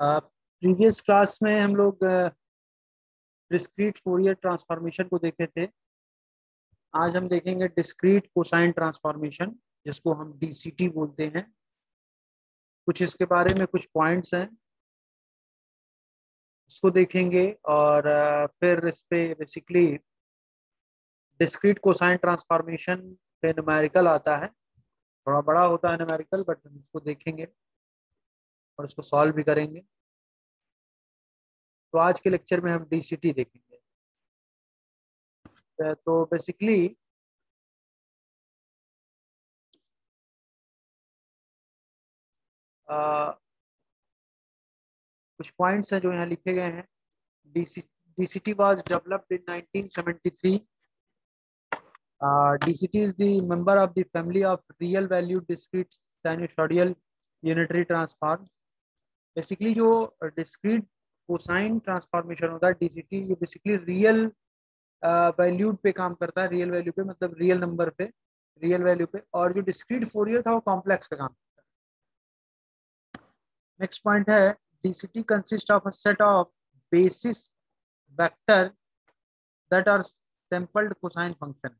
Previous class में हम लोग डिस्क्रीट फोरियर ट्रांसफॉर्मेशन को देखे थे। आज हम देखेंगे डिस्क्रीट कोसाइन ट्रांसफॉर्मेशन जिसको हम डीसीटी बोलते हैं। कुछ इसके बारे में कुछ पॉइंट्स हैं। इसको देखेंगे और फिर इस पे बेसिकली डिस्क्रीट कोसाइन ट्रांसफॉर्मेशन पे न्यूमेरिकल आता है। थोड़ा बड़ा होता है न्यूमेरिकल बट हम इसको देखेंगे। और इसको सॉल्व भी करेंगे। तो आज के लेक्चर में हम डीसीटी देखेंगे। तो बेसिकली कुछ पॉइंट्स हैं जो यहाँ लिखे गए हैं। DCT was developed in 1973 DCT is the member of the family of real value discrete sinusoidal unitary transform basically जो डिस्क्रीट कोसाइन ट्रांसफॉर्मेशन होता है डीसीटी ये बेसिकली रियल वैल्यूड पे काम करता है रियल वैल्यू पे मतलब रियल नंबर पे रियल वैल्यू पे, और जो डिस्क्रीट फोरियर था वो कॉम्प्लेक्स पे काम करता है। नेक्स्ट पॉइंट है DCT consist of a set of basis vector that are sampled cosine function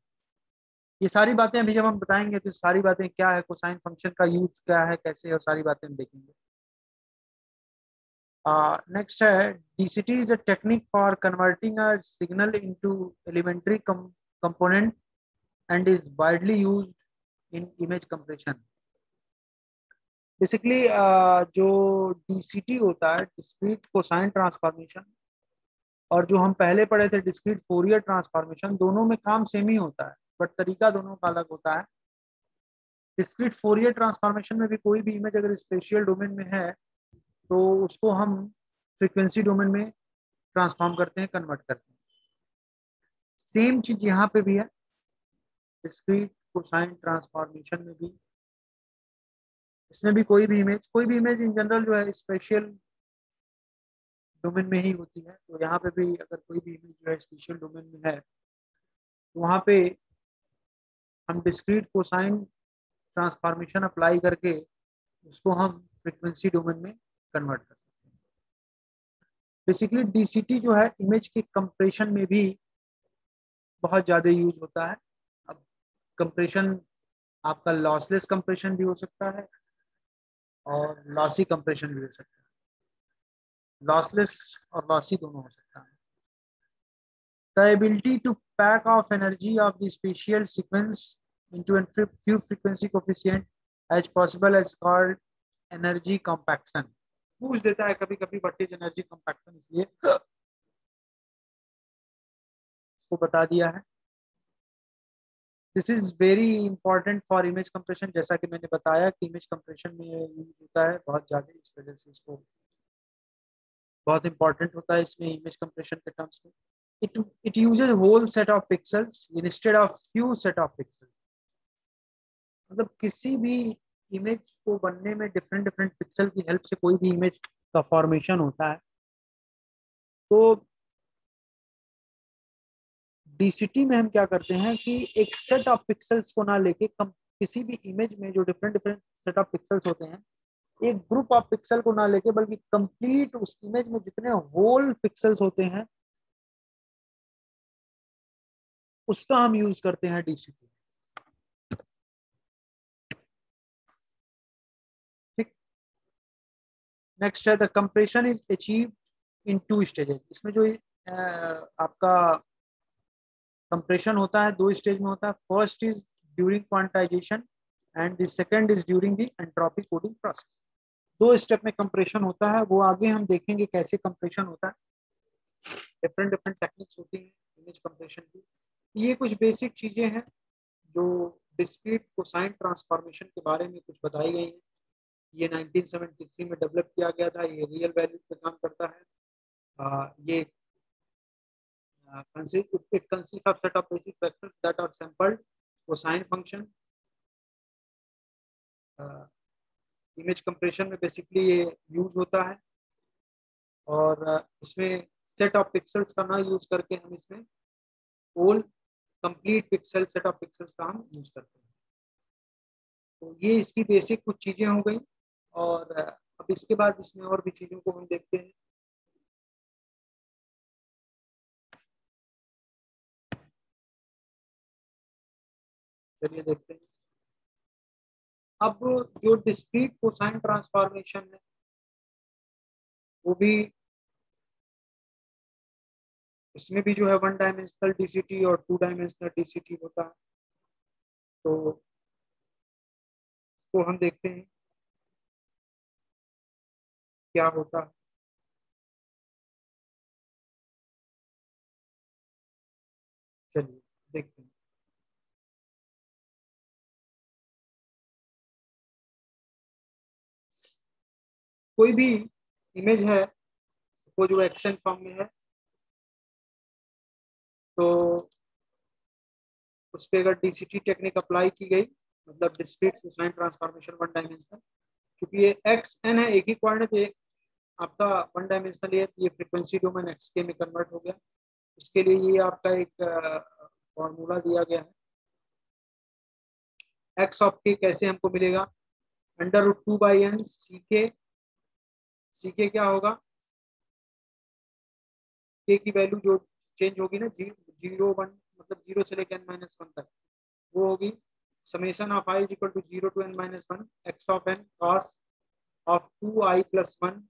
ये सारी बातें अभी जब हम बताएँगे तो सारी बातें क्या है कोसाइन फ़ंक्शन का यूज़ क्या है, कैसे और सारी बातें हम देखेंगे। Uh, next है DCT is a technique for converting a signal elementary com component and is widely used in image compression. Basically uh, जो DCT होता है डिस्क्रीट कोसाइन ट्रांसफॉर्मेशन और जो हम पहले पढ़े थे डिस्क्रीट फोरियर ट्रांसफॉर्मेशन दोनों में काम सेम ही होता है बट तरीका दोनों का अलग होता है डिस्क्रीट फोरियर ट्रांसफॉर्मेशन में भी कोई भी इमेज अगर स्पेशियल डोमेन में है तो उसको हम फ्रिक्वेंसी डोमेन में ट्रांसफॉर्म करते हैं कन्वर्ट करते हैं। सेम चीज़ यहाँ पे भी है। डिस्क्रीट कोसाइन ट्रांसफॉर्मेशन में भी। इसमें भी कोई भी इमेज कोई भी इमेज इन जनरल जो है स्पेशल डोमेन में ही होती है। तो यहाँ पे भी अगर कोई भी इमेज जो है स्पेशल डोमेन में है तो वहाँ पे हम डिस्क्रीट कोसाइन ट्रांसफॉर्मेशन अप्लाई करके उसको हम फ्रिक्वेंसी डोमेन में कन्वर्ट कर सकते हैं। बेसिकली डीसीटी जो है इमेज के कंप्रेशन में भी बहुत ज़्यादा यूज़ होता है। अब कंप्रेशन आपका लॉसलेस कंप्रेशन भी हो सकता है और लॉसी कंप्रेशन भी हो सकता है। लॉसलेस और लॉसी दोनों हो सकता है। The ability to pack of energy of the spatial sequence into and few frequency coefficient as possible as called energy compaction पूछ देता है कभी कभी वट इज़ एनर्जी कंपैक्शन इसलिए। इसको बता दिया है। This is very important for image compression जैसा कि मैंने बताया कि इमेज कंप्रेशन में यूज़ होता है बहुत ज़्यादा, इस वजह से इसको बहुत इंपॉर्टेंट होता है इसमें इमेज कंप्रेशन के टर्म्स में। It it uses whole set of pixels instead of few set of pixels मतलब किसी भी इमेज को बनने में डिफरेंट डिफरेंट पिक्सल की हेल्प से कोई भी इमेज का फॉर्मेशन होता है। तो डीसीटी में हम क्या करते हैं कि एक सेट ऑफ़ पिक्सल्स को ना लेके कम, किसी भी इमेज में जो different different set of pixels होते हैं, एक ग्रुप ऑफ़ पिक्सल को ना लेके, बल्कि कंप्लीट उस इमेज में जितने होल पिक्सल्स होते हैं, उसका हम यूज़ करते हैं डीसीटी नेक्स्ट है the compression is achieve in two stages इसमें जो आपका कंप्रेशन होता है, दो स्टेज में होता है। First is during quantization and the second is during the entropy coding process दो स्टेप में कंप्रेशन होता है, वो आगे हम देखेंगे कैसे कंप्रेशन होता है। डिफरेंट डिफरेंट टेक्निक्स होती हैं इमेज कंप्रेशन की। ये कुछ बेसिक चीज़ें हैं, जो डिस्क्रीट कोसाइन ट्रांसफॉर्मेशन के बारे में कुछ बताई गई हैं। ये 1973 में डेवलप किया गया था ये रियल वैल्यू पे काम करता है। आ, ये basic factors that are sampled cosine function image compression में बेसिकली ये यूज़ होता है। और इसमें सेट ऑफ़ पिक्सल्स का ना यूज़ करके हम इसमें whole complete pixel set of pixels का हम यूज़ करते हैं। तो ये इसकी बेसिक कुछ चीज़ें हो गई। और अब इसके बाद इसमें और भी चीज़ों को हम देखते हैं। चलिए देखते हैं। अब जो डिस्क्रीट कोसाइन ट्रांसफॉर्मेशन है, वो भी इसमें भी जो है वन डायमेंशनल डीसीटी और टू डायमेंशनल डीसीटी होता है। तो इसको हम देखते हैं। क्या होता? है चलिए, देखते हैं। कोई भी इमेज है वो जो एक्शन फॉर्म में है तो उस पर अगर डीसीटी टेक्निक अप्लाई की गई मतलब discrete cosine transformation one dimensional क्योंकि ये एक्स एन है, एक ही कोऑर्डिनेट आपका वन डायमेंशनल ये ये फ्रीक्वेंसी डोमेन एक्स के में कन्वर्ट हो गया। उसके लिए ये आपका एक फॉर्मूला दिया गया है। एक्स ऑफ़ के कैसे हमको मिलेगा? Under root two by N C K C K क्या होगा? के की वैल्यू जो चेंज होगी ना जी, ज़ीरो वन मतलब ज़ीरो से लेकर एन माइनस वन तक वो होगी summation of I is equal to zero to N minus one X of N cos of two I plus one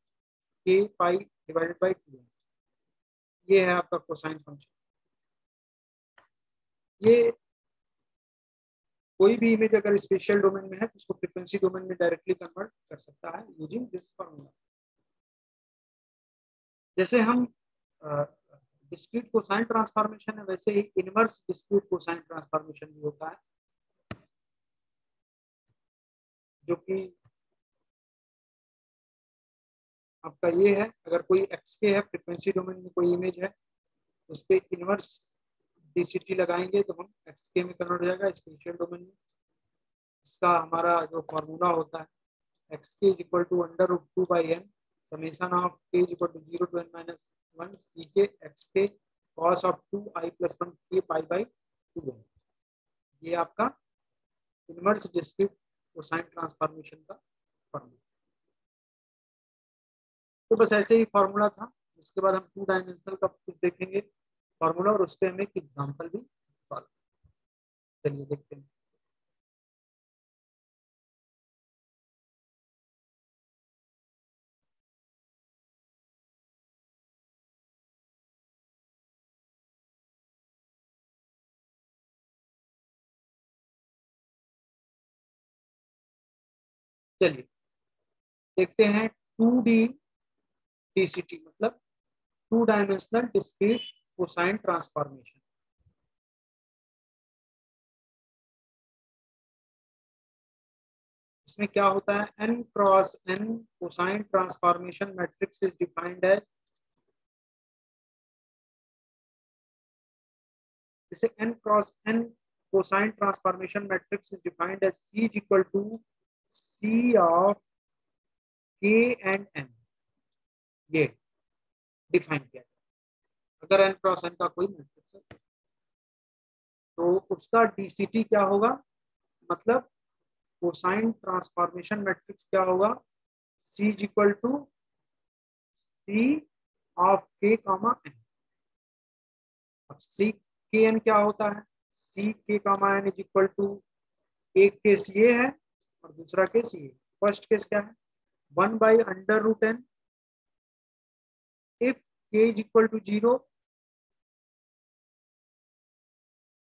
K pi divided by two ये है आपका cosine function ये कोई भी इमेज अगर स्पेशल डोमेन में है तो उसको फ्रीक्वेंसी डोमेन में डायरेक्टली कन्वर्ट कर सकता है यूजिंग दिस फॉर्मूला जैसे हम डिस्क्रीट कोसाइन ट्रांसफॉर्मेशन है, वैसे ही इनवर्स डिस्क्रीट कोसाइन ट्रांसफॉर्मेशन भी होता है, जो कि आपका ये है, अगर कोई एक्स के है फ्रिक्वेंसी डोमेन में कोई इमेज है, उस पर इनवर्स डीसीटी लगाएँगे तो हम एक्स के में कन्वर्ट हो जाएगा स्पेशल डोमेन में। इसका हमारा जो फॉर्मूला होता है X K is equal to under root two by N summation of k is equal to 0 to n minus 1 ck xk cos of 2 i plus 1 k pi by 2 n ये आपका inverse discrete cosine transformation का formula तो बस ऐसे ही formula था। इसके बाद हम टू डायमेंशनल का कुछ देखेंगे फॉर्मूला और उस पर हम एक एग्ज़ाम्पल भी सॉल्व चलिए देखते हैं। चलिए देखते हैं टू डी डीसीटी मतलब two dimensional discrete cosine transformation इसमें क्या होता है? N cross N cosine transformation matrix is defined है जैसे N cross N cosine transformation matrix is defined as C is equal to C of K and N. ये define किया जाए। अगर एन क्रॉस एन का कोई मैट्रिक्स है तो उसका डीसीटी क्या होगा? मतलब कोसाइन ट्रांसफॉर्मेशन मैट्रिक्स क्या होगा? C equal to C of K comma N अब सी के एन क्या होता है? C K comma N is equal to एक केस ये है और दूसरा केस ये। फ़र्स्ट केस क्या है? One by under root N is equal to zero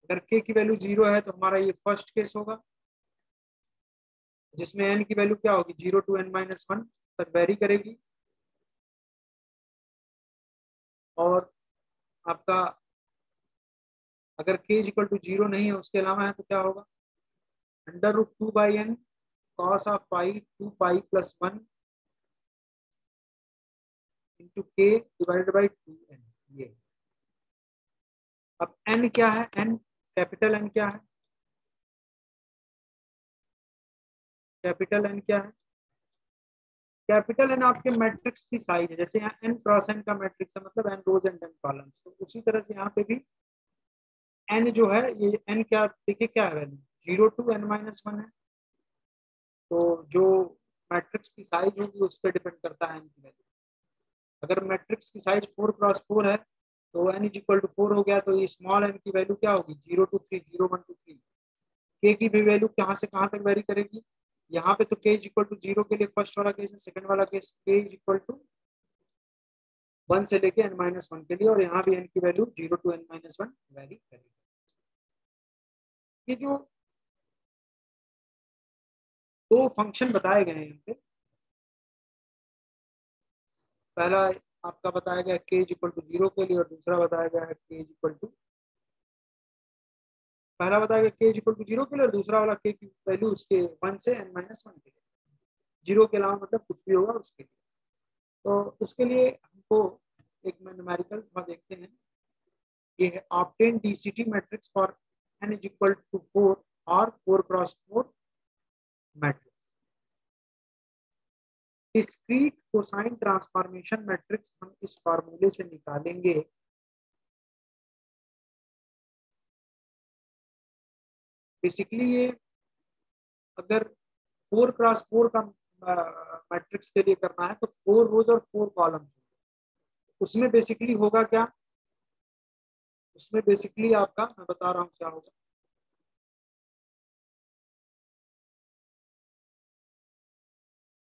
अगर के की वैल्यू ज़ीरो है तो हमारा ये फ़र्स्ट केस होगा, जिसमें एन की वैल्यू क्या होगी? Zero to N minus one तक वेरी करेगी। और आपका, अगर के इज़ इक्वल टू ज़ीरो नहीं है, उसके अलावा है तो क्या होगा? Under root two by N cos of of two 2 plus plus 1 into k divided by 2n ये। अब n क्या है? n कैपिटल n क्या है? कैपिटल n क्या है? कैपिटल एन आपके मैट्रिक्स की साइज़ है। जैसे यहाँ एन क्रॉस एन का मैट्रिक्स है मतलब N rows and N columns तो उसी तरह से यहाँ पे भी एन जो है, ये एन क्या, देखिए क्या है value zero to N minus one है। तो जो मैट्रिक्स की साइज़ होगी, उस पर डिपेंड करता है एन की वैल्यू अगर मैट्रिक्स की साइज़ फोर क्रॉस फोर है तो N is equal to four हो गया तो ये स्मॉल एन की वैल्यू क्या होगी? Zero to three zero one two three K की भी वैल्यू कहाँ से कहाँ तक वेरी करेगी? यहाँ पे तो K is equal to zero के लिए फ़र्स्ट वाला केस है सेकंड वाला केस के इज़ इक्वल टू वन से लेके एन माइनस वन के लिए, और यहाँ भी एन की value zero to N minus one vary करेगी। ये जो दो फ़ंक्शन बताए गए हैं यहाँ पे पहला आपका बताया गया के इक्वल टू ज़ीरो के लिए और दूसरा बताया गया है के इक्वल टू पहला बताया गया के इक्वल टू ज़ीरो के लिए और दूसरा वाला के की वैल्यू उसके वन से एन माइनस वन के लिए। ज़ीरो के अलावा मतलब कुछ भी होगा उसके लिए। तो इसके लिए हमको एक न्यूमेरिकल थोड़ा देखते हैं। ये है obtain DCT matrix for N is equal to four और four cross four matrix discrete cosine transformation matrix हम इस फॉर्मूले से निकालेंगे। बेसिकली ये अगर फोर क्रॉस फोर का मैट्रिक्स के लिए करना है तो फोर रोज और फोर कॉलम उसमें बेसिकली होगा क्या? उसमें बेसिकली आपका, मैं बता रहा हूँ क्या होगा।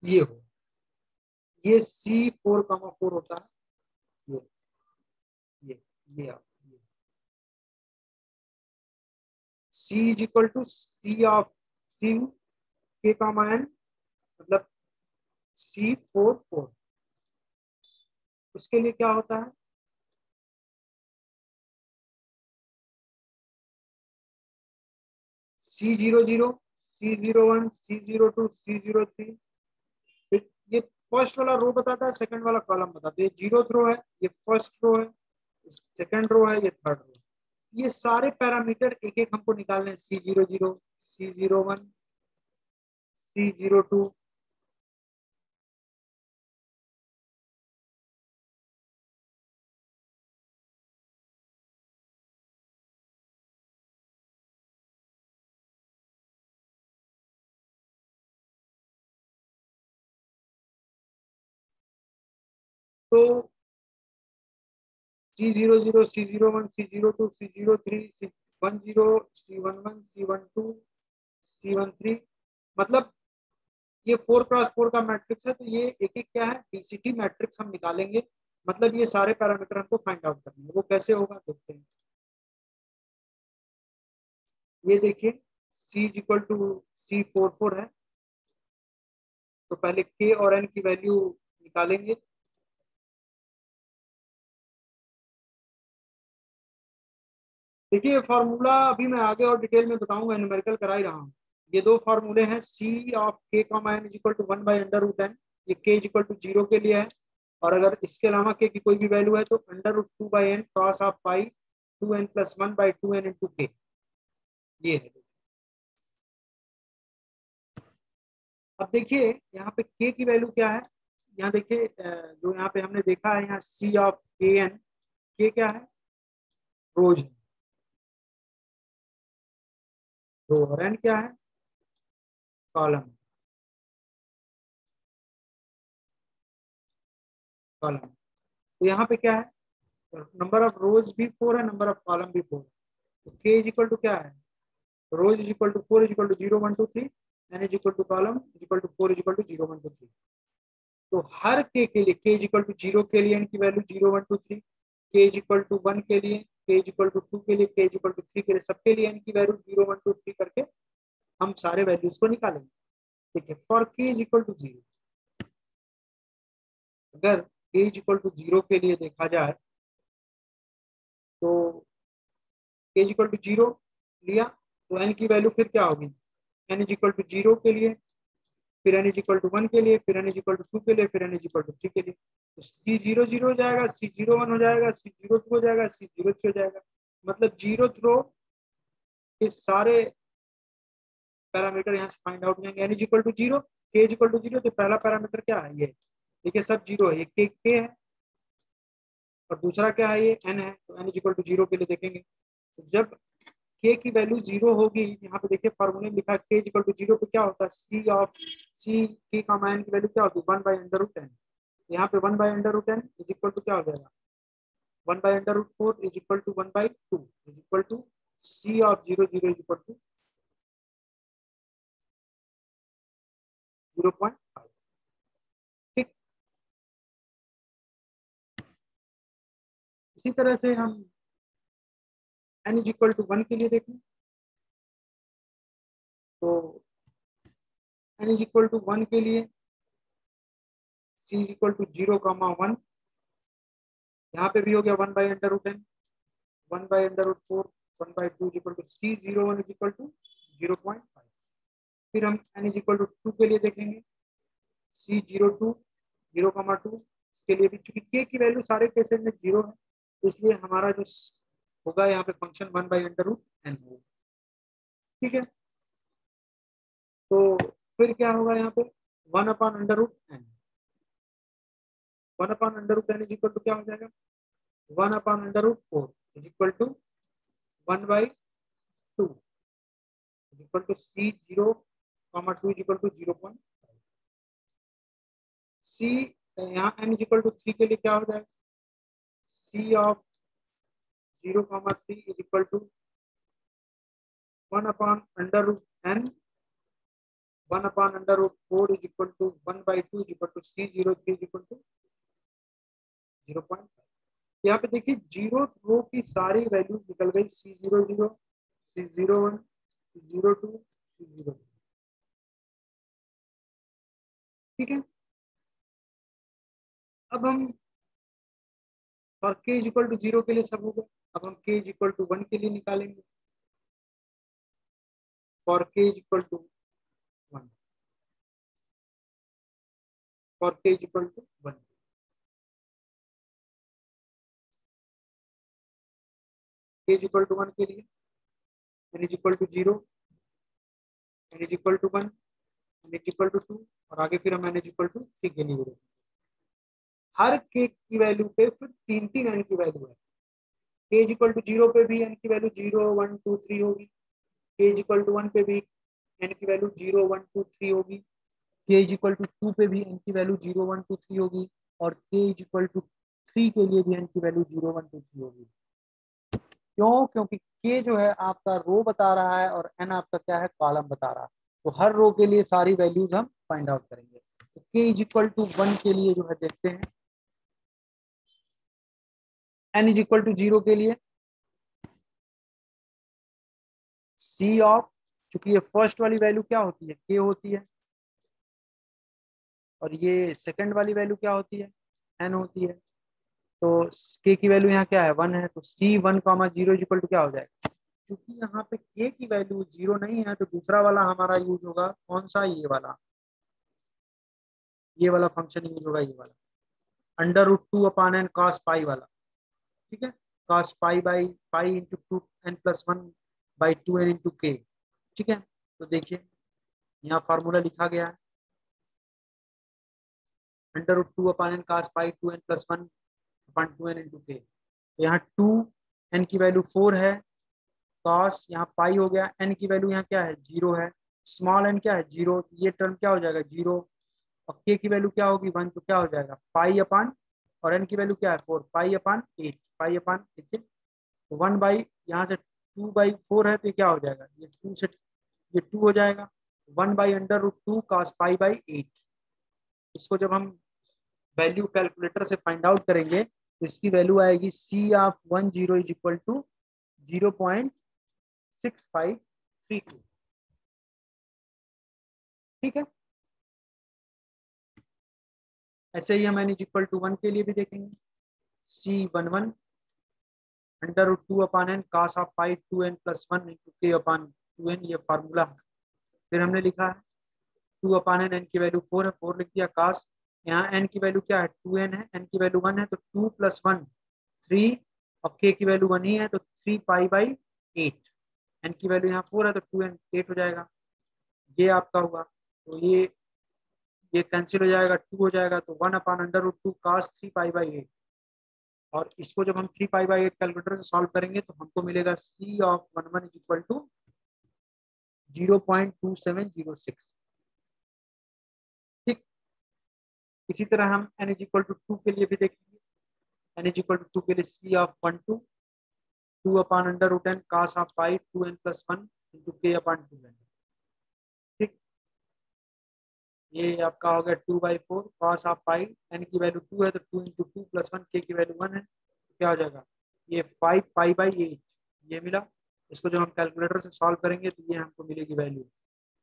ये हो ये सी फोर कमा फोर होता है। ये ये ये आप C is equal to C of C K comma N मतलब सी फोर फोर उसके लिए क्या होता है? C zero zero C zero one C zero two C zero three ये फ़र्स्ट वाला रो बताता है, सेकंड वाला कॉलम बताता है। ये ज़ीरो रो है, ये फ़र्स्ट रो है सेकंड रो है, ये थर्ड रो ये सारे पैरामीटर एक एक हमको निकालने हैं। C zero zero C zero one C zero two C zero zero C zero one C zero two C zero three C one zero C one one C one two C one three मतलब ये four cross four का matrix है तो ये एक एक क्या है? डीसीटी मैट्रिक्स हम निकालेंगे। मतलब ये सारे पैरामीटर हमको फाइंड आउट करने हैं। वो कैसे होगा, देखते हैं। ये देखिए C equal to C four four है। तो पहले के और एन की वैल्यू निकालेंगे। देखिए फॉर्मूला अभी मैं आगे और डिटेल में बताऊँगा न्यूमेरिकल करा ही रहा हूँ। ये दो फॉर्मूले हैं C of K comma N equal to one by under root N ये K is equal to zero के लिए है। और अगर इसके अलावा के की कोई भी वैल्यू है तो under root two by N cross of pi two N plus one by two N into K ये है। अब देखिए, यहाँ पे के की वैल्यू क्या है? यहाँ देखिए जो यहाँ पे हमने देखा है, यहाँ सी ऑफ़ के एन के क्या है? रोज। है रो और एन क्या है? कॉलम। कॉलम। तो यहाँ पे क्या है? नंबर ऑफ़ रोज भी फोर है, नंबर ऑफ़ कॉलम भी फोर तो के इज़ इक्वल टू क्या है? Rows is equal to four is equal to zero one two three N is equal to column is equal to four is equal to zero one two three तो हर के के लिए के is equal to zero के लिए इनकी value zero one two three K is equal to one के लिए के इक्वल टू टू के लिए के इक्वल टू थ्री के लिए, सबके लिए इनकी value zero one two three करके हम सारे वैल्यूज़ को निकालेंगे। देखिए for K is equal to zero अगर के इज़ इक्वल टू ज़ीरो के लिए देखा जाए तो K is equal to zero लिया तो एन की वैल्यू फिर क्या होगी? N is equal to zero के लिए फिर N is equal to one के लिए, फिर N is equal to two के लिए, फिर N is equal to three के लिए। तो सी ज़ीरो ज़ीरो हो जाएगा सी ज़ीरो वन हो जाएगा सी ज़ीरो टू हो जाएगा सी ज़ीरो थ्री हो जाएगा। मतलब ज़ीरो थ्रो के सारे पैरामीटर यहाँ से फाइंड आउट जाएँगे। N is equal to zero K is equal to zero तो पहला पैरामीटर क्या है ये? देखिए, सब ज़ीरो है। ये के के है। और दूसरा क्या है ये? एन है। तो N is equal to zero के लिए देखेंगे। तो जब के की वैल्यू ज़ीरो होगी, यहाँ पे देखिए फॉर्मूले लिखा के इक्वल टू ज़ीरो पे क्या होता है? सी ऑफ़ सी के का वैल्यू क्या होती है? वन बाई अंडर रूट यहाँ पे one by under root is equal to क्या हो जाएगा? One by under root four is equal to one by two is equal to C of zero zero is equal to zero point इसी तरह से हम N is equal to one के लिए देखें। तो N is equal to one के लिए C is equal to zero comma one यहाँ पे भी हो गया one by under root N one by under root four one by two is equal to C zero one is equal to zero point five फिर हम N is equal to two के लिए देखेंगे C zero two zero comma two इसके लिए भी चूँकि के की वैल्यू सारे केसेस में ज़ीरो है, इसलिए हमारा जो होगा यहाँ पे function one by under root N होगा। ठीक है? तो फिर क्या होगा यहाँ पे? One upon under root N one upon under root N is equal to क्या हो जाएगा? One upon under root four is equal to one by two is equal to C zero comma two is equal to zero point C यहाँ N is equal to three के लिए क्या हो जाएगा? C of zero comma three is equal to one upon under root N one upon under root four is equal to one by two is equal to C zero three is equal to zero point यहाँ पे देखिए zero row की सारी values निकल गई. C zero zero, C zero one, C zero two, C zero ठीक है? अब हम और के इज़ इक्वल टू ज़ीरो के लिए सब हो गया अब हम के इज़ इक्वल टू वन के लिए निकालेंगे. For K is equal to for K is equal to one K is equal to one के लिए N is equal to zero N is equal to one N is equal to two और आगे फिर हम N is equal to three के लिए हर के की वैल्यू पे फिर तीन तीन एन की वैल्यू है। के इज़ इक्वल टू ज़ीरो पे भी एन की value zero one two three होगी। K is equal to one पे भी एन की value zero one two three होगी। K is equal to two पे भी एन की value zero one two three होगी और के इज़ इक्वल टू थ्री के लिए भी एन की value zero one two three होगी। क्यों? क्योंकि के जो है आपका रो बता रहा है और एन आपका क्या है? कॉलम बता रहा है। तो हर रो के लिए सारी वैल्यूज़ हम फाइंड आउट करेंगे। तो K is equal to one के लिए जो है देखते हैं। N is equal to zero के लिए। सी ऑफ़ चूँकि ये फ़र्स्ट वाली वैल्यू क्या होती है? के होती है। और ये सेकंड वाली वैल्यू क्या होती है? एन होती है। तो के की वैल्यू यहाँ क्या है? वन है। तो C one comma zero equal to क्या हो जाएगा? क्योंकि यहाँ पे के की वैल्यू ज़ीरो नहीं है तो दूसरा वाला हमारा यूज़ होगा कौन सा? ये वाला। ये वाला फ़ंक्शन यूज़ होगा, ये वाला। Under root two upon N cos pi वाला। ठीक है? Cos pi by pi into two N plus one by two N into K ठीक है? तो देखिए, यहाँ फार्मूला लिखा गया है। Under root two upon N cos pi two N plus one upon two N into K तो यहाँ टू एन की वैल्यू फोर है कॉस यहाँ पाई हो गया एन की वैल्यू यहाँ क्या है? ज़ीरो है। स्मॉल एन क्या है? ज़ीरो ये टर्म क्या हो जाएगा? ज़ीरो और के की वैल्यू क्या होगी? वन तो क्या हो जाएगा? पाई अपान और एन की वैल्यू क्या है? Four pi upon eight pi अपान देखिए तो वन बाई यहाँ से टू बाई फोर है तो ये क्या हो जाएगा? ये टू से, ये टू हो जाएगा। One by under root two cos pi by eight इसको जब हम वैल्यू कैलकुलेटर से फाइंड आउट करेंगे तो इसकी वैल्यू आएगी C of one zero is equal to zero point six five three two ठीक है? ऐसे ही हम N is equal to one के लिए भी देखेंगे। C one one under root two upon N cos of pi two N plus one into K upon two N ये फार्मूला है। फिर हमने लिखा है टू अपान एन एन की वैल्यू फोर है फोर लिख दिया कास यहाँ एन की वैल्यू क्या है? टू एन है। एन की वैल्यू वन है तो टू प्लस वन थ्री और के की वैल्यू वन ही है तो three pi by eight N की वैल्यू यहाँ फोर है तो टू एन एट हो जाएगा। ये आपका हुआ। तो ये ये कैंसिल हो जाएगा टू हो जाएगा तो one upon under root two cos three pi by eight और इसको जब हम three pi by eight calculator से सॉल्व करेंगे तो हमको मिलेगा C of one one is equal to zero point two seven zero six ठीक इसी तरह हम N is equal to two के लिए भी देखेंगे। N is equal to two के लिए C of one two two upon under root N cos of pi two N plus one into K upon two N ठीक? ये आपका हो गया two by four cos of pi N की value two है तो two into two plus one K की value one है। क्या हो जाएगा? ये फाइव पाई बाई एट ये मिला। इसको जब हम कैलकुलेटर से सॉल्व करेंगे तो ये हमको मिलेगी value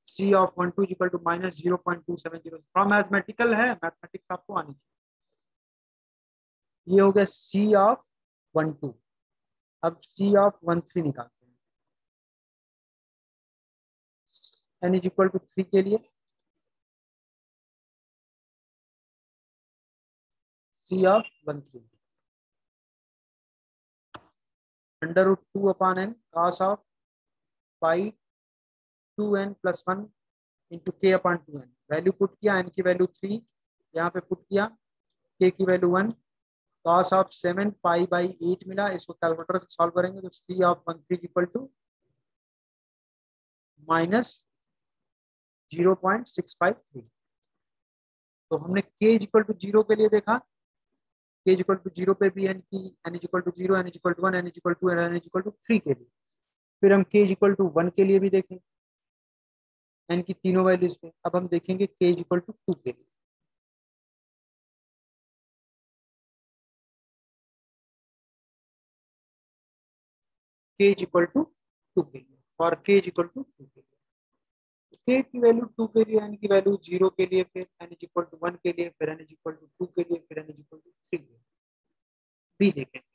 C of one two equal to minus zero point two seven zero थोड़ा मैथमेटिकल है मैथमेटिक्स आपको आनी चाहिए। ये हो गया सी ऑफ़ वन टू अब सी ऑफ़ वन थ्री निकालते हैं। N is equal to three के लिए। C of one three under root two upon N cos of pi two N plus one into K upon two N value put किया N की value three यहाँ पे put किया K की value one cos of seven pi by eight मिला, इसको calculator से solve करेंगे तो C of one three equal to minus zero point six five three तो हमने के इक्वल टू ज़ीरो के लिए देखा के इक्वल टू ज़ीरो पे भी एन की N is equal to zero N is equal to one N is equal to N is equal to three के लिए। फिर हम के इक्वल टू वन के लिए भी देखें। एन की तीनों वैल्यूज़ पे अब हम देखेंगे के इज़ इक्वल टू टू के लिए। के इज़ इक्वल टू टू के लिए और के इज़ इक्वल टू टू के लिए। के की वैल्यू टू के लिए एन की वैल्यू ज़ीरो के लिए, फिर N is equal to one के लिए, फिर N is equal to two के लिए, फिर N is equal to three के लिए। भी देखेंगे।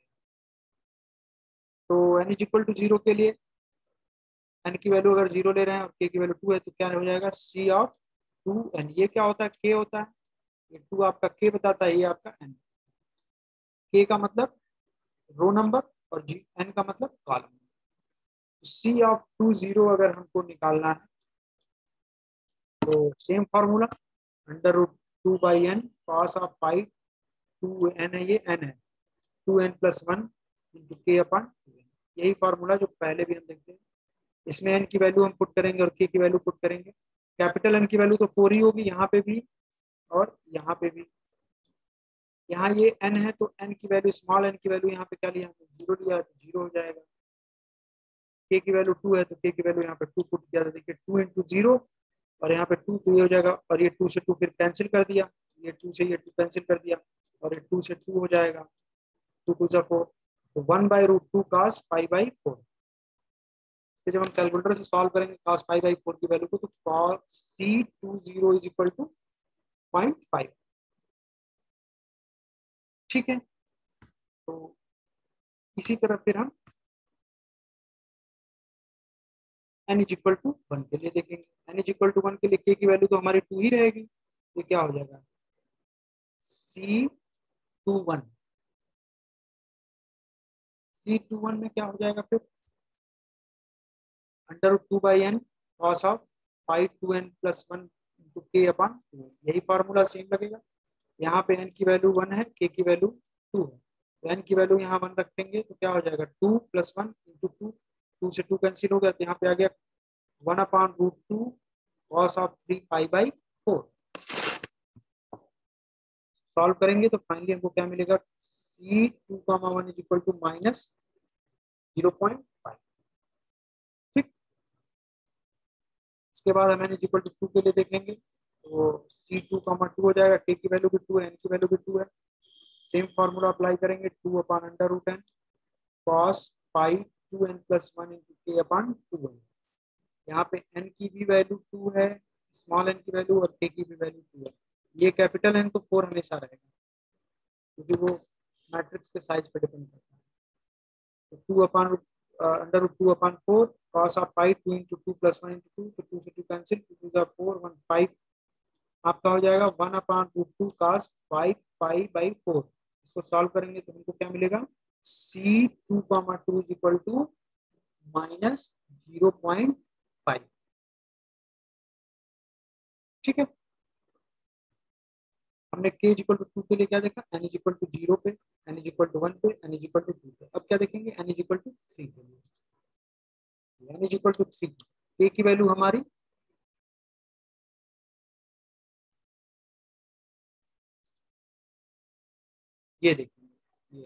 तो N is equal to zero के लिए एन की वैल्यू अगर ज़ीरो ले रहे हैं और के की वैल्यू टू है तो क्या हो जाएगा? सी ऑफ़ टू एन ये क्या होता है? के होता है। ये टू आपका के बताता है, ये आपका एन के का मतलब रो नंबर और जी एन का मतलब column C of two zero अगर हमको निकालना है तो same formula under root two by N cos of pi two N है, ये एन है। Two N plus one into K upon यही फार्मूला जो पहले भी हम देखते हैं। इसमें एन की वैल्यू हम पुट करेंगे और के की वैल्यू पुट करेंगे। कैपिटल एन की वैल्यू तो फोर ही होगी, यहाँ पे भी और यहाँ पे भी। यहाँ ये एन है तो एन की वैल्यू स्मॉल एन की वैल्यू यहाँ पे क्या लिया ज़ीरो लिया तो ज़ीरो हो जाएगा। के की वैल्यू टू है तो के की वैल्यू यहाँ पे टू पुट किया तो देखिए टू इंटू ज़ीरो और यहाँ पे टू टू हो जाएगा और ये टू से टू फिर कैंसिल कर दिया। ये टू से ये टू कैंसिल कर दिया और ये टू से टू हो जाएगा। टू टू से फोर तो one by root two cos five by four फिर जब हम कैलकुलेटर से सॉल्व करेंगे कास फाइव बाई फोर की वैल्यू को तो टू पॉइंट फाइव ठीक है? तो इसी तरह फिर हम N is equal to one के लिए देखेंगे। N is equal to one के लिए के की वैल्यू तो हमारी टू ही रहेगी। तो क्या हो जाएगा? C two one C two one में क्या हो जाएगा फिर? Under root two by N cos of five two N plus one into K upon two यही फार्मूला सेम लगेगा। यहाँ पे एन की वैल्यू वन है के की वैल्यू टू है। तो एन की वैल्यू यहाँ वन रखेंगे तो क्या हो जाएगा? Two plus one into two two से टू कैंसिल हो गया तो यहाँ पे आ गया one upon root two cos of three pi by four solve करेंगे तो फाइनली हमको क्या मिलेगा? C two comma one is equal to minus zero point five ठीक इसके बाद हम N is equal to two के लिए देखेंगे। तो सी टू कामा टू हो जाएगा के की वैल्यू भी टू है एन की वैल्यू भी टू है। सेम फॉर्मूला अप्लाई करेंगे two upon under root N cos five two N plus one into K upon two N यहाँ पे एन की भी वैल्यू टू है स्मॉल एन की वैल्यू और के की भी वैल्यू टू है। ये कैपिटल एन तो फोर हमेशा रहेगा, क्योंकि वो मैट्रिक्स के साइज़ पे डिपेंड करता है। तो two upon under root two upon four cos of five two into two plus one into two तो टू से two cancel two two four one five आपका हो जाएगा one upon root two cos five five by four इसको solve करेंगे तो हमको क्या मिलेगा? Two comma two is equal to minus zero point ठीक है? हमने के इक्वल टू टू के लिए क्या देखा? N is equal to zero पे N is is equal to one पे N is equal to two पे। अब क्या देखेंगे? N is equal to three के लिए। N is equal to three A की वैल्यू हमारी ये देखेंगे। ये।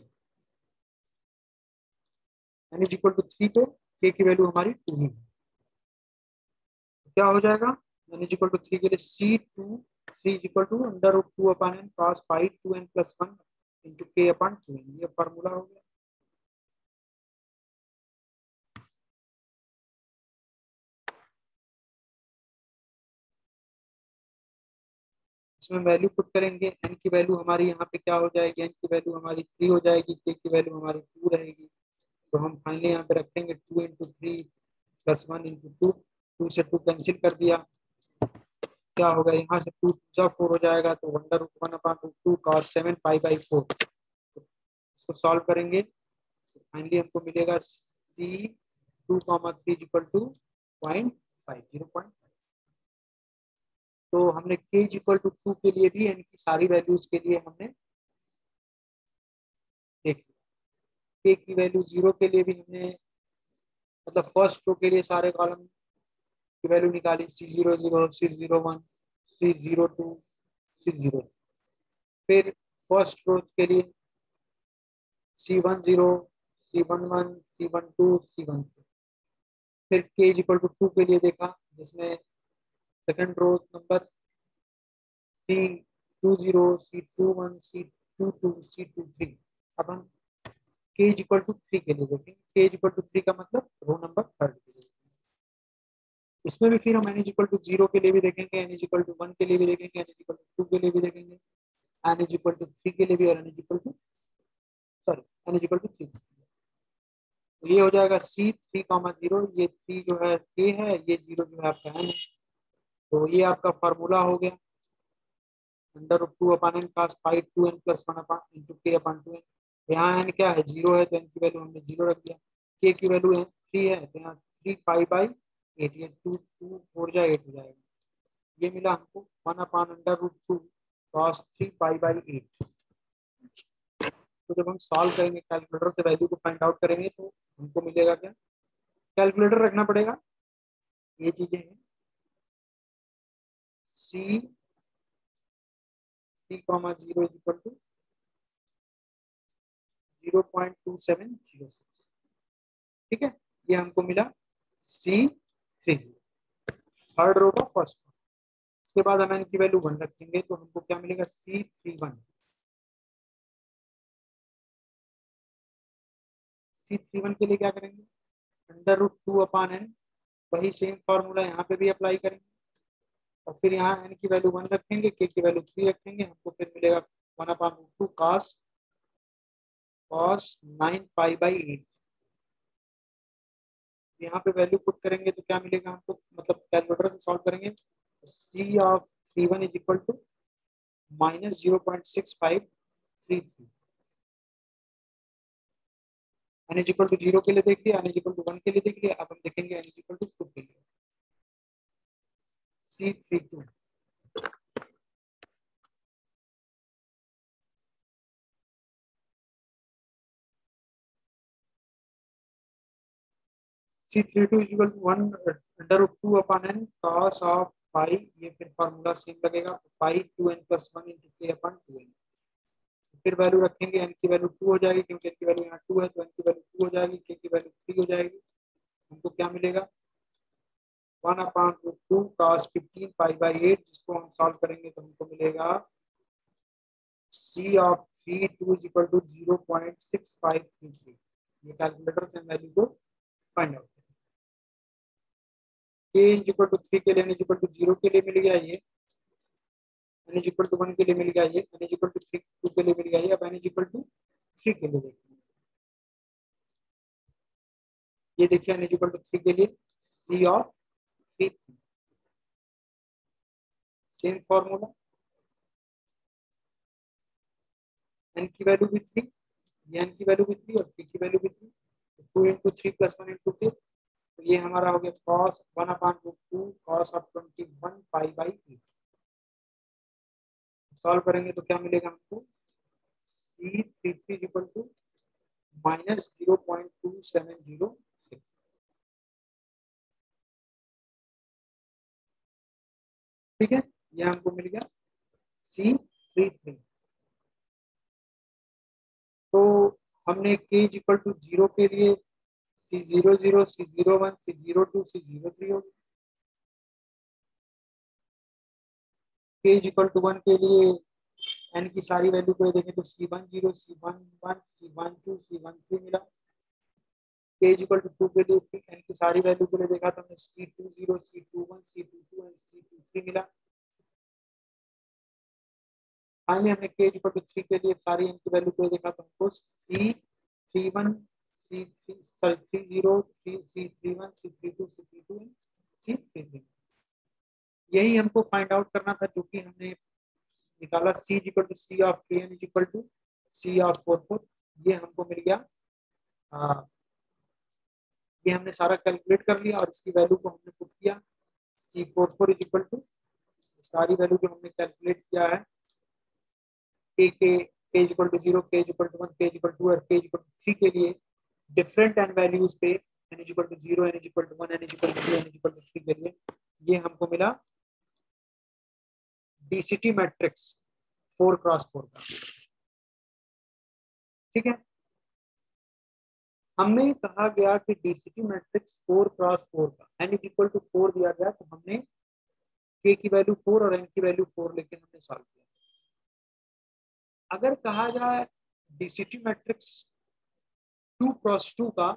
N is equal to three पे के की वैल्यू हमारी टू ही क्या हो जाएगा? N is equal to three के लिए C two three is equal to under root two upon N cos five two N plus one into K upon two N ये formula हो गया। इसमें वैल्यू पुट करेंगे। एन की value हमारी यहाँ पे क्या हो जाएगी? एन की वैल्यू हमारी थ्री हो जाएगी। के की वैल्यू हमारी टू रहेगी। तो हम फाइनली यहाँ पे रखेंगे two into three plus one into two two से टू कैंसिल कर दिया। क्या होगा? यहाँ से टू जा फोर हो जाएगा तो one root one upon root two cos seven five by four इसको सॉल्व करेंगे। फाइनली हमको मिलेगा C two comma three equal to point five zero point तो हमने के इक्वल टू टू के लिए भी, यानी कि सारी वैल्यूज़ के लिए हमने देख के की वैल्यू ज़ीरो के लिए भी हमने मतलब फ़र्स्ट रो के लिए सारे कॉलम की वैल्यू निकाली C zero zero C zero one C zero two C zero फिर फ़र्स्ट रो के लिए C one zero C one one C one two C one two फिर के इक्वल टू टू के लिए देखा, जिसमें second row number C two zero C two one C two two C two three अब हम के is equal to three के लिए देखेंगे के इज़ इक्वल टू थ्री का मतलब रो नंबर थर्ड के लिए। इसमें भी फिर हम N is equal to zero के लिए भी देखेंगे N is equal to one के लिए भी देखेंगे N is equal to two के लिए भी देखेंगे N is equal to three के लिए भी और N is equal to sorry N is equal to three तो ये हो जाएगा सी थ्री कॉमा ज़ीरो ये थ्री जो है के है, ये ज़ीरो जो है आपका एन है। तो ये आपका फार्मूला हो गया। Under two upon N cos five two N plus one upon into K upon two N यहाँ एन क्या है? ज़ीरो है तो एन की वैल्यू हमने ज़ीरो रख दिया। के की वैल्यू है थ्री है तो यहाँ three five by eight two two four eight हो जाएगा। ये मिला हमको one upon under root two cos three by eight तो जब हम सॉल्व करेंगे कैलकुलेटर से वैल्यू को फाइंड आउट करेंगे तो हमको मिलेगा क्या? कैलकुलेटर रखना पड़ेगा। ये चीज़ें हैं। C C comma zero is equal to zero point two seven zero six ठीक है? ये हमको मिला सी थ्री थर्ड रो का फ़र्स्ट इसके बाद हम इनकी वैल्यू वन रखेंगे तो हमको क्या मिलेगा? C three one C three one के लिए क्या करेंगे? Under root two upon N वही सेम फॉर्मूला यहाँ पे भी अप्लाई करेंगे। और फिर यहाँ एन की वैल्यू वन रखेंगे के की वैल्यू थ्री रखेंगे, हमको फिर मिलेगा one upon root two cos cos nine pi by eight यहाँ पे वैल्यू पुट करेंगे तो क्या मिलेगा हमको? मतलब कैलकुलेटर से सॉल्व करेंगे। C of three one is equal to minus zero point six five three three N is equal to zero के लिए देख लिया N is equal to one के लिए देख लिया। अब हम देखेंगे N is equal to two के लिए। C three two C three two is equal to one under of two upon N cos of five ये फिर फॉर्मूला सेम लगेगा five two N plus one K upon two N फिर value रखेंगे N की value two हो जाएगी, क्योंकि n की वैल्यू यहाँ टू है तो एन की वैल्यू टू हो जाएगी के की वैल्यू थ्री हो जाएगी। हमको क्या मिलेगा? One upon root two cos fifteen pi by eight जिसको हम सॉल्व करेंगे तो हमको मिलेगा C of three two is equal to zero point six five three three ये कैलकुलेटर से वैल्यू को find out K is equal to three के लिए N is equal to zero के लिए मिल गया ये। N is equal to one के लिए मिल गया ये। N is equal to three two के लिए मिल गया ये। अब N is equal to three के लिए ये देखिए N is equal to three के लिए। C of three same formula N की वैल्यू भी थ्री एन की वैल्यू भी थ्री और के की वैल्यू भी three two into three plus one into two तो ये हमारा हो गया cos one upon root two cos of twenty one pi by solve करेंगे तो क्या मिलेगा हमको? C three three equal to minus zero ठीक है? ये हमको मिल गया सी थ्री थ्री तो हमने के इक्वल टू ज़ीरो के लिए C zero zero C zero one C zero two C zero three होगी। K is equal to one के लिए एन की सारी वैल्यू को देखें तो C one zero C one one C one two C one three मिला। K is equal to two के लिए एन की सारी वैल्यू को देखा तो हमने c two zero c two one c two two and c two three मिला। फाइनली हमने के इक्वल टू थ्री के लिए सारी एन की वैल्यू को देखा तो हमको c three one three three three three three three three three यही हमको फाइंड आउट करना था जो कि हमने निकाला c equal to c of k n equal to c of four four ये हमको मिल गया आ, ये हमने सारा कैलकुलेट कर लिया और इसकी वैल्यू को हमने पुट किया c four four is equal to सारी वैल्यू जो हमने कैलकुलेट किया है के k k equal to zero k equal to one k equal to और के इक्वल टू थ्री के लिए डिफरेंट एन वैल्यूज़ पे n equal to zero n equal to one n equal to two n equal to three के लिए ये हमको मिला DCT matrix four cross four का। ठीक है? कहा गया कि DCT matrix four cross four का। N is equal to four दिया गया तो हमने के की वैल्यू फोर और एन की वैल्यू फोर लेके हमने सॉल्व किया। अगर कहा जाए DCT matrix two cross two का,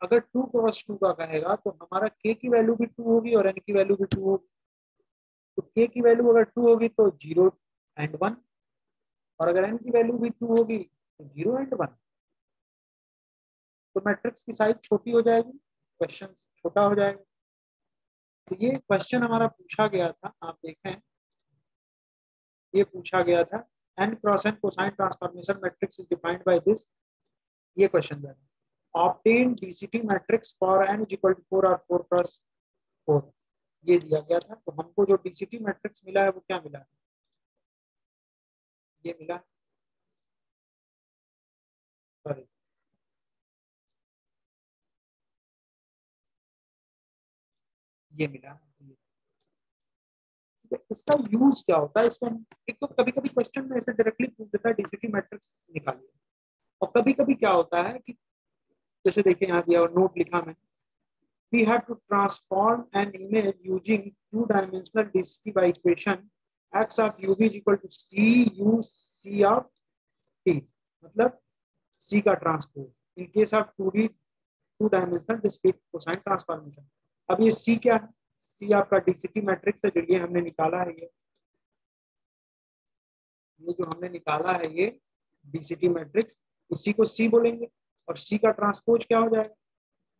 अगर टू क्रॉस टू का कहेगा तो हमारा के की वैल्यू भी टू होगी और एन की वैल्यू भी टू होगी। तो के की वैल्यू अगर टू होगी तो ज़ीरो एंड वन और अगर एन की वैल्यू भी टू होगी तो ज़ीरो एंड वन तो मैट्रिक्स की साइज़ छोटी हो जाएगी क्वेश्चन छोटा हो जाएगा। तो ये क्वेश्चन हमारा पूछा गया था, आप देखें। ये पूछा गया था, n cross n cosine transformation matrix is defined by this ये क्वेश्चन है obtain dct matrix for n is equal to 4 or 4 cross 4 ये दिया गया था। तो हमको जो dct मैट्रिक्स मिला है, वो क्या मिला? है ये मिला। सॉरी ये मिला। इसका यूज़ क्या होता है? इसमें एक तो कभी कभी क्वेश्चन में ऐसे डायरेक्टली पूछ देता है डीसीटी मैट्रिक्स निकालिए। और कभी कभी क्या होता है कि, जैसे देखिए यहाँ दिया और नोट लिखा मैंने, we have to transform an image using two dimensional density by equation x of u is equal to c u c of t मतलब c का transpose in case of 2d two dimensional discrete cosine transformation अब ये c क्या है? c आपका DCT matrix है जो ये हमने निकाला है ये ये जो हमने निकाला है ये डीसीटी मैट्रिक्स इसी को c बोलेंगे और सी का ट्रांसपोज क्या हो जाएगा?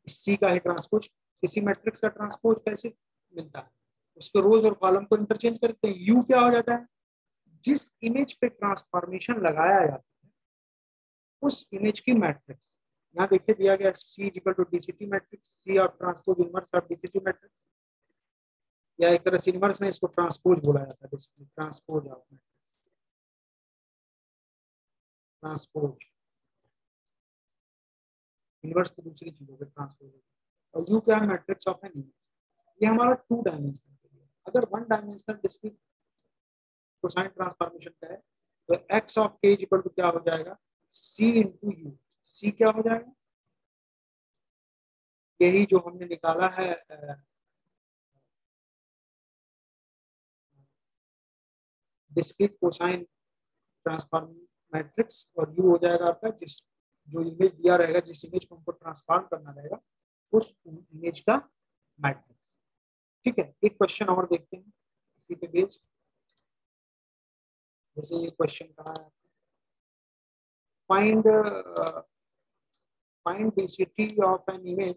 सी का ही ट्रांसपोज किसी मैट्रिक्स का ट्रांसपोज कैसे? मिलता है। उसके रोज और कॉलम को इंटरचेंज करते हैं। यू क्या हो जाता है? जिस इमेज पे ट्रांसफॉर्मेशन लगाया जाता है, उस इमेज की मैट्रिक्स यहाँ देखिए दिया गया c equal to DCT matrix c of transpose inverse of DCT matrix या एक तरह से इनवर्स ने इसको ट्रांसपोज बोला जाता है transpose of matrix transpose inverse तो दूसरी चीज़ होगी। ट्रांसपोज और यू क्या मैट्रिक्स ऑफ़ एन इमेज ये हमारा टू डायमेंशनल के लिए। अगर one dimensional discrete cosine transformation का है तो x of k equal to क्या हो जाएगा? सी इंटू यू सी क्या हो जाएगा? यही जो हमने निकाला है डिस्क्रीट कोसाइन ट्रांसफॉर्म मैट्रिक्स और यू हो जाएगा आपका, जिस जो इमेज दिया रहेगा, जिस इमेज को हमको ट्रांसफॉर्म करना रहेगा, उस इमेज का मैट्रिक्स ठीक है? एक क्वेश्चन और देखते हैं इसी पे बेस जैसे ये क्वेश्चन कहा है। Find find density of an image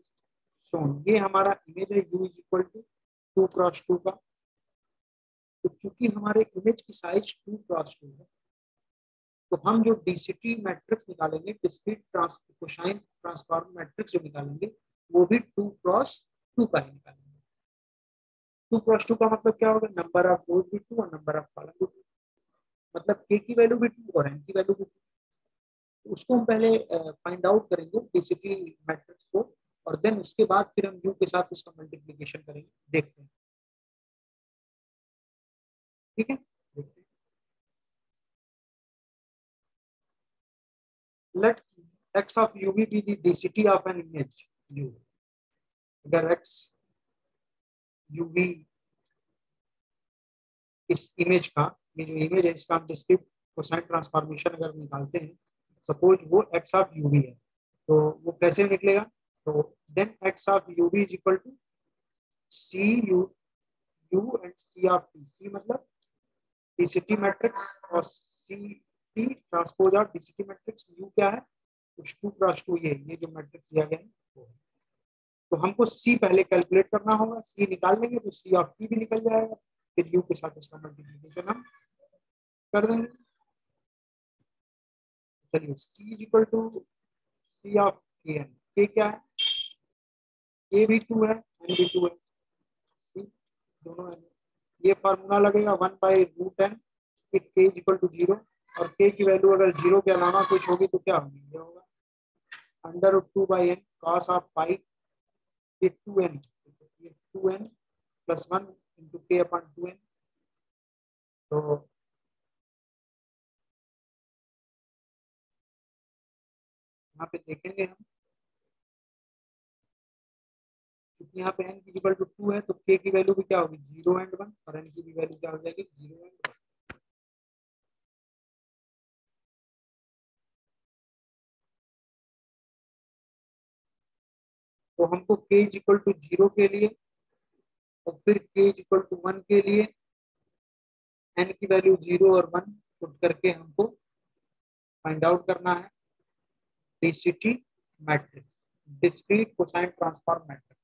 shown ये हमारा इमेज है u is equal to two cross two का। तो चूँकि हमारे इमेज की साइज़ टू क्रॉस टू है तो हम जो डीसीटी मैट्रिक्स निकालेंगे डिस्क्रीट ट्रांसपोशाइन ट्रांसफॉर्म मैट्रिक्स जो निकालेंगे, वो भी टू क्रॉस टू का ही निकालेंगे। टू क्रॉस टू का मतलब क्या होगा? नंबर ऑफ़ रोज भी टू और नंबर ऑफ़ कॉलम भी टू मतलब के की वैल्यू भी टू और एन की वैल्यू भी टू उसको हम पहले फाइंड आउट करेंगे बेसिकली मैट्रिक्स को, और देन उसके बाद फिर हम यू के साथ उसका मल्टीप्लीकेशन करेंगे। देखते हैं। ठीक हैं? Let x of uv be the density of an image. U. अगर x uv इस इमेज का, ये जो इमेज है, इसका हम डिस्क्रिप्ट कोसाइन ट्रांसफॉर्मेशन अगर निकालते हैं सपोज़ वो x ऑफ़ uv है तो वो कैसे निकलेगा? तो then x of uv is equal to c u u and c of t. C मतलब density मैट्रिक्स और c t transpose of density matrix u क्या है? कुछ टू क्रॉस टू ये ये जो मैट्रिक्स दिया गया है, वो है। तो हमको c पहले कैलकुलेट करना होगा, c निकाल लेंगे तो c ऑफ़ t भी निकल जाएगा, फिर u के साथ इसका मल्टीप्लिकेशन हम कर देंगे। चलिए, c is equal to c of k n k क्या है? के भी टू है एन भी टू है। C, दोनों है। ये फॉर्मूला लगेगा one by root n if k is equal to zero और के की वैल्यू अगर ज़ीरो के अलावा कुछ होगी तो क्या होगी? ये होगा। Under two by n cos of pi ये टू एन ये two n plus one into k upon two n तो यहाँ पे देखेंगे हम। क्योंकि यहाँ पे एन की टू है तो के की वैल्यू भी क्या होगी? ज़ीरो एंड वन और एन की भी वैल्यू क्या हो जाएगी? ज़ीरो एंड वन तो हमको के इज़ इक्वल टू ज़ीरो के लिए और फिर के इज़ इक्वल टू वन के लिए एन की वैल्यू ज़ीरो और वन पुट करके हमको फाइंड आउट करना है. DCT matrix discrete cosine transform matrix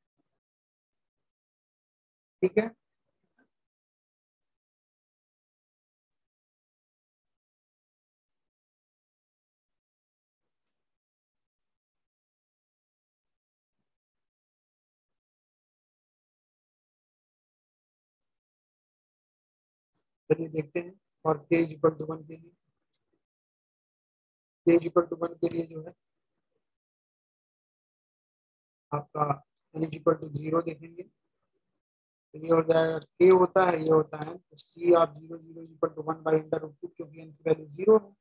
ठीक है? चलिए देखते हैं। और इज़ इक्वल टू वन के लिए इज़ इक्वल टू वन के लिए जो है, आपका एन इक्वल टू ज़ीरो देखेंगे। तो ये हो जाएगा के होता है, ये होता है। तो c of zero zero equal to one by under root क्योंकि एन की वैल्यू ज़ीरो है।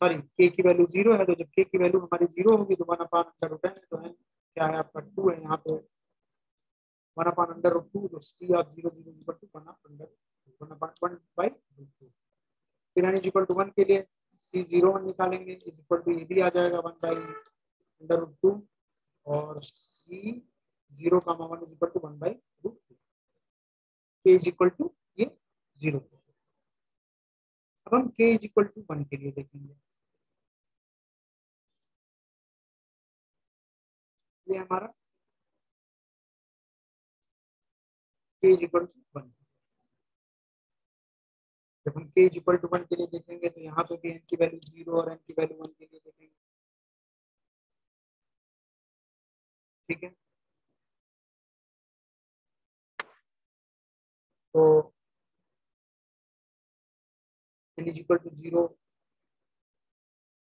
सॉरी के की वैल्यू ज़ीरो है तो जब के की वैल्यू हमारी ज़ीरो होगी तो one upon under root n तो एन क्या है आपका टू है यहाँ पे। One upon under root two तो c of zero zero equal to one under के लिए सी ज़ीरो वन निकालेंगे इक्वल टू ये भी आ जाएगा one by under root two और zero is equal to one by root two k is equal to ये ज़ीरो अब हम इज़ इक्वल टू वन के लिए देखेंगे। ये हमारा इज़ इक्वल टू वन जब हम के इज़ इक्वल टू वन के लिए देखेंगे तो यहाँ पे भी एन की वैल्यू ज़ीरो और एन की वैल्यू वन के लिए देखेंगे। ठीक है? तो n is equal to zero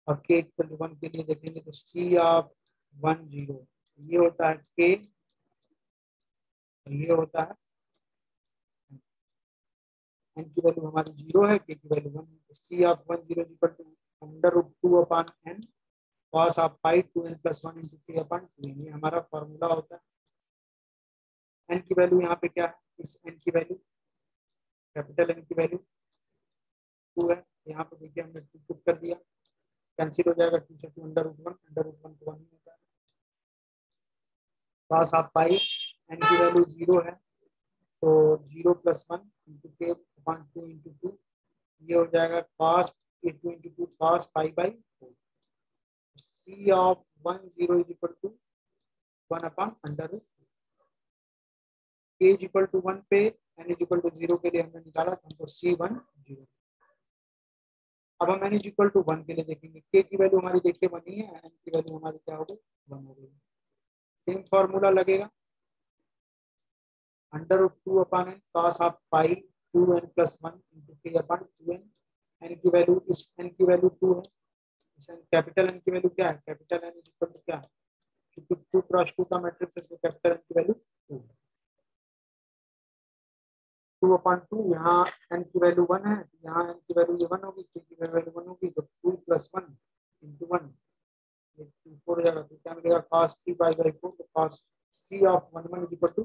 और के इक्वल टू वन के लिए देखेंगे तो सी ऑफ़ वन ज़ीरो ये होता है के ये होता है एन की वैल्यू हमारी ज़ीरो है के की value one c of one zero two under root two upon n cos of pi two n plus one into k upon two n ये हमारा फॉर्मूला होता है। एन की वैल्यू यहाँ पे क्या है? इस एन की वैल्यू कैपिटल एन की वैल्यू टू है। यहाँ पे देखिए हमने टू पुट कर दिया। कैंसिल हो जाएगा टू से two under root one under root one तो वन ही होता है। कॉस ऑफ़ पाई एन की वैल्यू ज़ीरो है। तो zero plus one into k upon two into two ये हो जाएगा cos two into two cos five by four c of one zero is equal to one upon under k is equal to one पे n is equal to zero के लिए हमने निकाला था हमको सी वन ज़ीरो अब हम n is equal to one के लिए देखेंगे। के की वैल्यू हमारी देखिए वन ही एन की वैल्यू हमारी क्या हो गई? वन हो गई। सेम फॉर्मूला लगेगा। Two upon n cos of pi two n plus one into k upon two n n की वैल्यू इस एन की वैल्यू टू है। कैपिटल एन की वैल्यू क्या है? कैपिटल एन इक्वल टू क्या है? क्योंकि टू क्रॉस टू का मैट्रिक्स है तो कैपिटल एन की value two two upon two यहाँ एन की वैल्यू वन है, यहाँ एन की वैल्यू ये वन होगी के की वैल्यू वन होगी तो two plus one into one ये टू फोर हो जाएगा तो क्या मिलेगा? थ्री बाई बाई फोर तो cos c of one one is equal to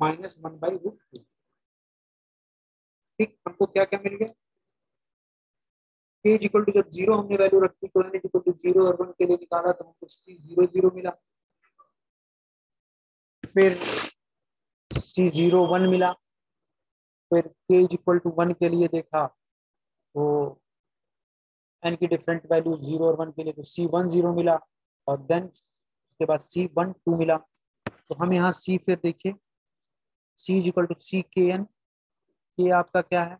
minus one by root two. ठीक, हमको क्या क्या मिल गया? K इज़ इक्वल टू जब ज़ीरो हमने वैल्यू रखी तो इज़ इक्वल टू ज़ीरो और वन के लिए निकाला तो हमको सी ज़ीरो ज़ीरो मिला। फिर सी ज़ीरो वन मिला। फिर k is equal to one के लिए देखा तो n की डिफरेंट वैल्यू ज़ीरो और वन के लिए तो c वन ज़ीरो मिला और देन उसके बाद सी वन टू मिला। तो हम यहाँ सी फिर देखिए। C is equal to c k n k आपका क्या है?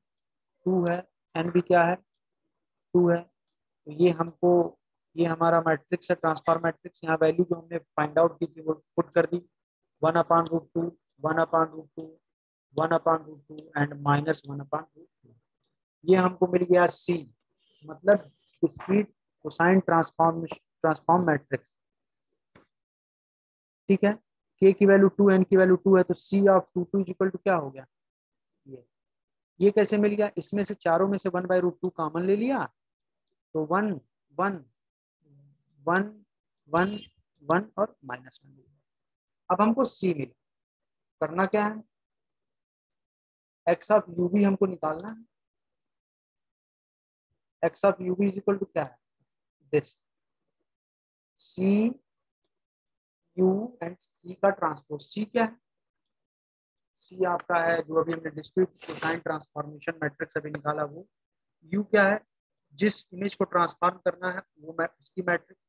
टू है एन भी क्या है? टू है। तो ये हमको, ये हमारा मैट्रिक्स है ट्रांसफार मैट्रिक्स यहाँ वैल्यू जो हमने फाइंड आउट की थी वो पुट कर दी। One upon root two one upon root two one upon root two and minus one upon root two ये हमको मिल गया सी मतलब discrete cosine transform transform matrix ठीक है? के की वैल्यू टू एन की वैल्यू टू है तो C of two two equal to क्या हो गया? ये। ये कैसे मिल गया? इसमें से चारों में से one by root two common ले लिया। तो one one one one one और माइनस वन अब हमको सी मिला। करना क्या है? एक्स ऑफ़ यू भी हमको निकालना है। एक्स ऑफ़ यू भी इक्वल टू क्या है? This c u and c का ट्रांसपोर्ट सी क्या है? सी आपका है, जो अभी हमने डिस्क्रीट कोसाइन ट्रांसफॉर्मेशन मैट्रिक्स अभी निकाला वो। यू क्या है? जिस इमेज को ट्रांसफॉर्म करना है, वो मैं उसकी मैट्रिक्स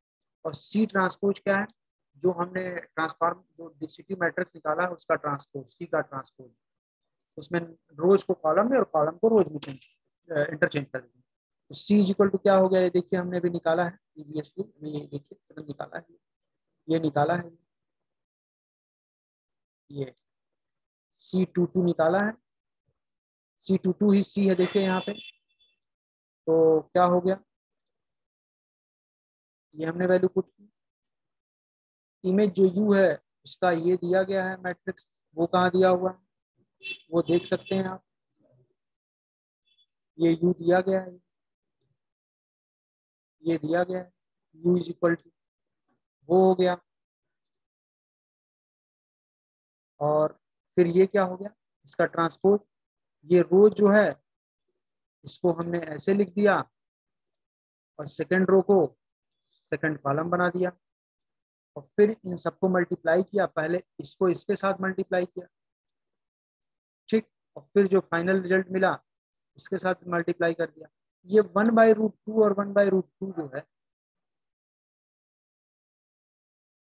और सी ट्रांसपोज क्या है? जो हमने ट्रांसफॉर्म जो डीसीटी मैट्रिक्स निकाला है, उसका ट्रांसपोज सी का ट्रांसपोज उसमें रोज को कॉलम में और कॉलम को रोज में इंटरचेंज कर देंगे तो सी इक्वल टू क्या हो गया? ये देखिए हमने अभी निकाला है प्रीवियसली ये देखिए निकाला है। ये निकाला है। ये सी टू टू निकाला है। सी टू टू ही सी है देखिए यहाँ पे। तो क्या हो गया? ये हमने वैल्यू पुट की। इमेज जो यू है, उसका ये दिया गया है मैट्रिक्स वो कहाँ दिया हुआ है? वो देख सकते हैं आप। ये यू दिया गया है। ये दिया गया है। यू इज़ इक्वल टू वो हो गया। और फिर ये क्या हो गया? इसका ट्रांसपोर्ट ये रो जो है, इसको हमने ऐसे लिख दिया और सेकेंड रो को सेकंड कॉलम बना दिया। और फिर इन सबको मल्टीप्लाई किया। पहले इसको इसके साथ मल्टीप्लाई किया। ठीक? और फिर जो फाइनल रिज़ल्ट मिला, इसके साथ मल्टीप्लाई कर दिया। ये वन बाई रूट टू और वन बाई रूट टू जो है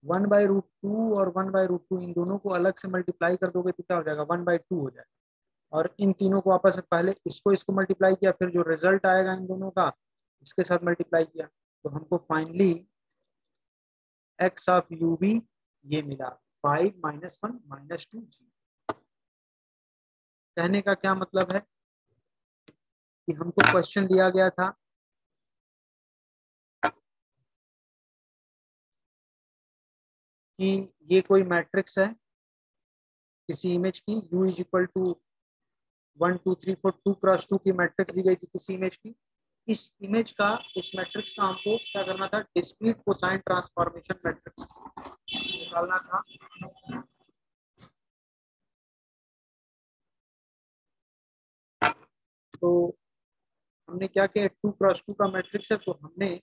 वन बाई रूट टू और वन बाई रूट टू, इन दोनों को अलग से मल्टीप्लाई कर दोगे तो क्या हो जाएगा? वन बाई टू हो जाएगा। और इन तीनों को आपस में पहले इसको इसको मल्टीप्लाई किया, फिर जो रिज़ल्ट आएगा इन दोनों का, इसके साथ मल्टीप्लाई किया। तो हमको finally x of u b ये मिला। Five minus one minus two जी कहने का क्या मतलब है? कि हमको क्वेश्चन दिया गया था कि ये कोई मैट्रिक्स है किसी इमेज की, u is equal to one two three four two cross two की मैट्रिक्स दी गई थी किसी इमेज की। इस इमेज का, इस मैट्रिक्स का हमको क्या करना था? डिस्क्रीट कोसाइन ट्रांसफॉर्मेशन मैट्रिक्स निकालना था। तो हमने क्या किया? टू क्रॉस टू का मैट्रिक्स है तो हमने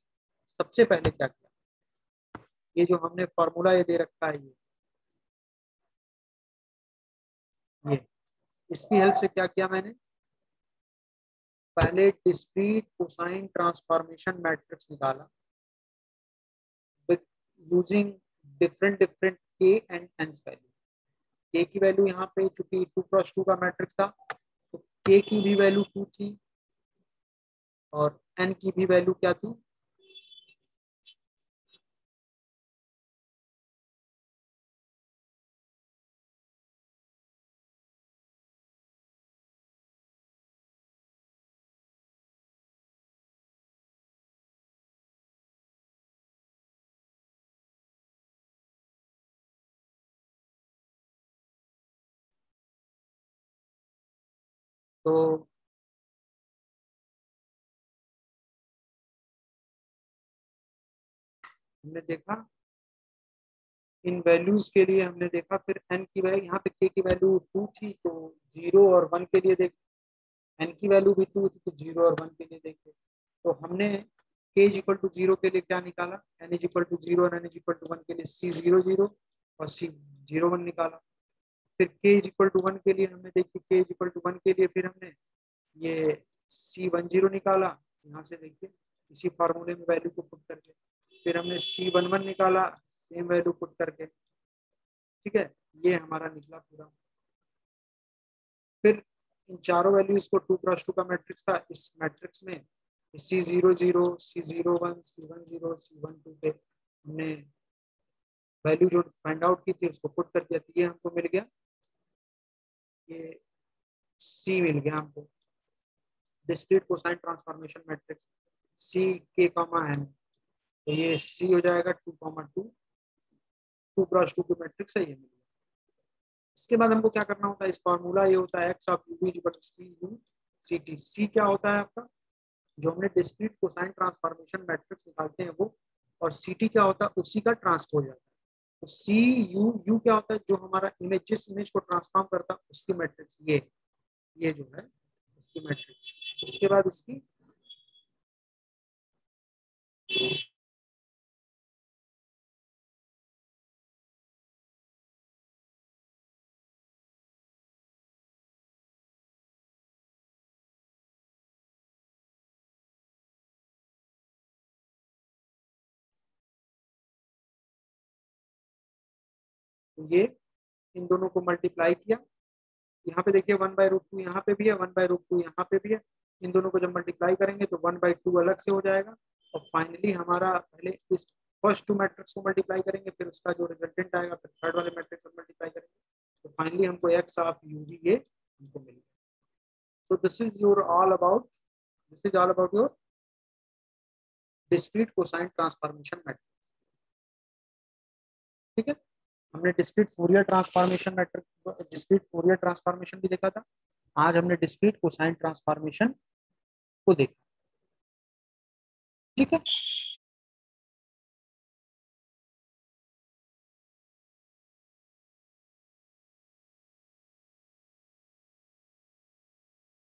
सबसे पहले क्या किया? ये जो हमने फॉर्मूला ये दे रखा है, ये। ये। इसकी हेल्प से क्या किया मैंने? पहले डिस्क्रीट कोसाइन ट्रांसफॉर्मेशन मैट्रिक्स निकाला। Using different different k and n value k की वैल्यू यहाँ पे चूँकि टू क्रॉस टू का मैट्रिक्स था तो के की भी वैल्यू टू थी और एन की भी वैल्यू क्या थी? तो हमने देखा इन वैल्यूज़ के लिए हमने देखा, फिर एन की वैल्यू यहाँ पे के की वैल्यू टू थी तो ज़ीरो और वन के लिए देख एन की वैल्यू भी टू थी तो ज़ीरो और वन के लिए देखे। तो हमने के इज़ इक्वल टू ज़ीरो के लिए क्या निकाला? N is equal to zero और n is equal to one के लिए सी ज़ीरो ज़ीरो और सी ज़ीरो वन निकाला। फिर के इज़ इक्वल टू वन के लिए हमने देखिए के इज़ इक्वल टू वन के लिए फिर हमने ये सी वन ज़ीरो निकाला। यहाँ से देखिए, इसी फार्मूले में वैल्यू को पुट करके, फिर हमने सी वन वन निकाला सेम वैल्यू पुट करके। ठीक है? ये हमारा निकला पूरा। फिर इन चारों वैल्यूज़ को टू क्रॉस टू का मैट्रिक्स था। इस मैट्रिक्स में c zero zero c zero one c one zero c one two पे हमने वैल्यू जो फाइंड आउट की थी, उसको पुट कर दिया। तो ये हमको मिल गया। ये सी मिल गया हमको। Discrete cosine transformation matrix C K comma N तो ये सी हो जाएगा two comma two two cross two की मैट्रिक्स है ये। मिल गया इसके बाद हमको क्या करना होता है? इस फॉर्मूला ये होता है X of U C U C T C क्या होता है आपका? जो हमने डिस्क्रीट कोसाइन ट्रांसफॉर्मेशन मैट्रिक्स निकालते हैं वो, और सी टी क्या होता है? उसी का ट्रांसपोज आता है। सी यू यू क्या होता है? जो हमारा इमेज जिस इमेज को ट्रांसफॉर्म करता है उसकी मैट्रिक्स ये ये जो है, उसकी मैट्रिक्स इसके बाद इसकी तो ये, इन दोनों को मल्टीप्लाई किया। यहाँ पे देखिए वन बाई रूट टू यहाँ पे भी है वन बाई रूट टू यहाँ पे भी है। इन दोनों को जब मल्टीप्लाई करेंगे तो वन बाई टू अलग से हो जाएगा। और फाइनली हमारा पहले इस फ़र्स्ट टू मैट्रिक्स को मल्टीप्लाई करेंगे, फिर उसका जो रिजल्टेंट आएगा, फिर थर्ड वाले मैट्रिक्स को मल्टीप्लाई करेंगे। तो फाइनली हमको एक्स ऑफ़ यू भी ये हमको मिल गया। तो this is your all about this is all about your discrete cosine transformation matrix ठीक है? हमने discrete Fourier transformation matrix discrete Fourier transformation भी देखा था। आज हमने डिस्क्रीट कोसाइन ट्रांसफॉर्मेशन को देखा। ठीक है?